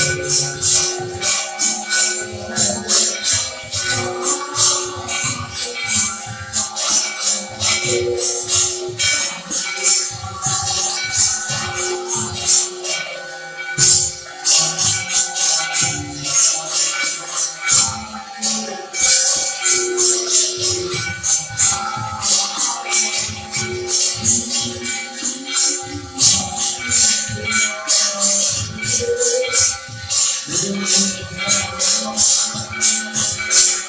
Thank you. なるほど。